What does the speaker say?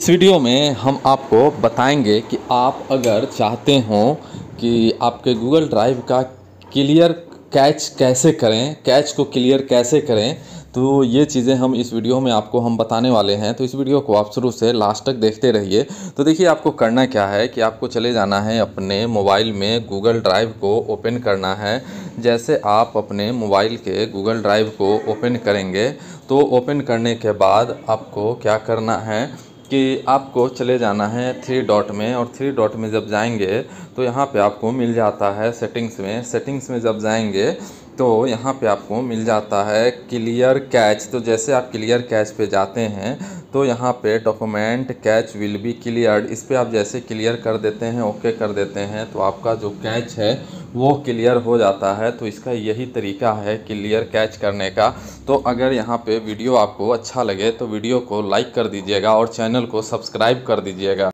इस वीडियो में हम आपको बताएँगे कि आप अगर चाहते हो कि आपके गूगल ड्राइव का क्लियर कैच कैसे करें, कैच को क्लियर कैसे करें तो ये चीज़ें हम इस वीडियो में आपको हम बताने वाले हैं। तो इस वीडियो को आप शुरू से लास्ट तक देखते रहिए। तो देखिए, आपको करना क्या है कि आपको चले जाना है अपने मोबाइल में गूगल ड्राइव को ओपन करना है। जैसे आप अपने मोबाइल के गूगल ड्राइव को ओपन करेंगे तो ओपन करने के बाद आपको क्या करना है कि आपको चले जाना है थ्री डॉट में और थ्री डॉट में जब जाएँगे तो यहाँ पे आपको मिल जाता है सेटिंग्स में। सेटिंग्स में जब जाएँगे तो यहाँ पे आपको मिल जाता है क्लियर कैच तो जैसे आप क्लियर कैच पे जाते हैं तो यहाँ पे document cache will be clear इस पर आप जैसे क्लियर कर देते हैं ओके कर देते हैं तो आपका जो कैच है, वो क्लियर हो जाता है। तो इसका यही तरीका है क्लियर कैच करने का। तो अगर यहाँ पे वीडियो आपको अच्छा लगे तो वीडियो को लाइक कर दीजिएगा और चैनल को सब्सक्राइब कर दीजिएगा।